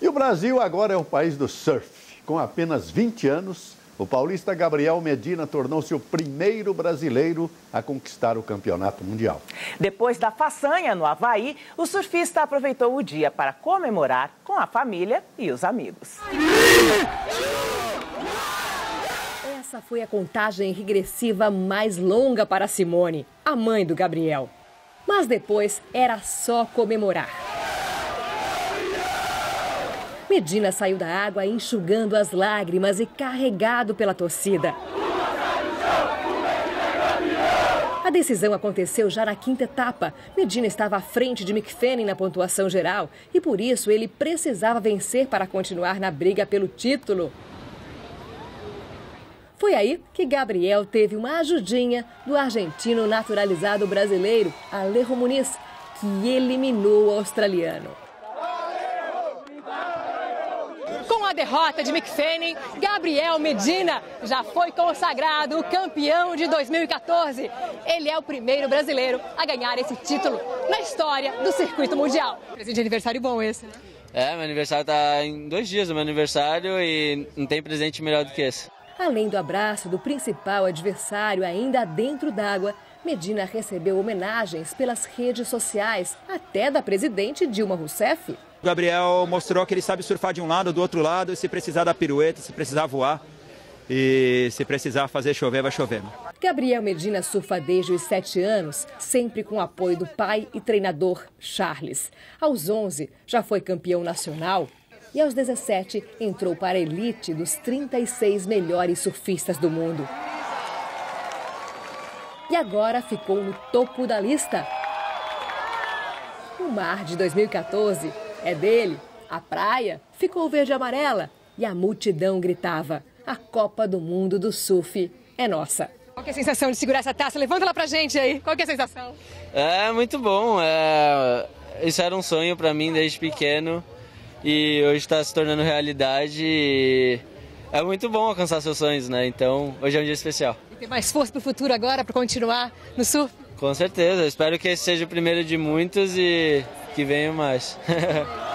E o Brasil agora é o país do surf. Com apenas 20 anos, o paulista Gabriel Medina tornou-se o primeiro brasileiro a conquistar o campeonato mundial. Depois da façanha no Havaí, o surfista aproveitou o dia para comemorar com a família e os amigos. Essa foi a contagem regressiva mais longa para Simone, a mãe do Gabriel. Mas depois era só comemorar. Medina saiu da água enxugando as lágrimas e carregado pela torcida. A decisão aconteceu já na quinta etapa. Medina estava à frente de McFadden na pontuação geral e por isso ele precisava vencer para continuar na briga pelo título. Foi aí que Gabriel teve uma ajudinha do argentino naturalizado brasileiro, Alejo Muniz, que eliminou o australiano. A derrota de McFadden, Gabriel Medina já foi consagrado campeão de 2014. Ele é o primeiro brasileiro a ganhar esse título na história do circuito mundial. Presente de aniversário bom esse, né? É, meu aniversário está em dois dias do meu aniversário e não tem presente melhor do que esse. Além do abraço do principal adversário ainda dentro d'água, Medina recebeu homenagens pelas redes sociais, até da presidente Dilma Rousseff. O Gabriel mostrou que ele sabe surfar de um lado, do outro lado, se precisar dar pirueta, se precisar voar. E se precisar fazer chover, vai chover. Gabriel Medina surfa desde os 7 anos, sempre com o apoio do pai e treinador Charles. Aos 11, já foi campeão nacional e aos 17 entrou para a elite dos 36 melhores surfistas do mundo. E agora ficou no topo da lista. O mar de 2014 é dele. A praia ficou verde-amarela e a multidão gritava: A Copa do Mundo do Surf é nossa. Qual é a sensação de segurar essa taça? Levanta ela pra gente aí. Qual é a sensação? É muito bom. É... Isso era um sonho para mim desde pequeno e hoje está se tornando realidade. E... É muito bom alcançar seus sonhos, né? Então hoje é um dia especial. E ter mais força pro futuro agora para continuar no surf? Com certeza. Espero que esse seja o primeiro de muitos e que venham mais.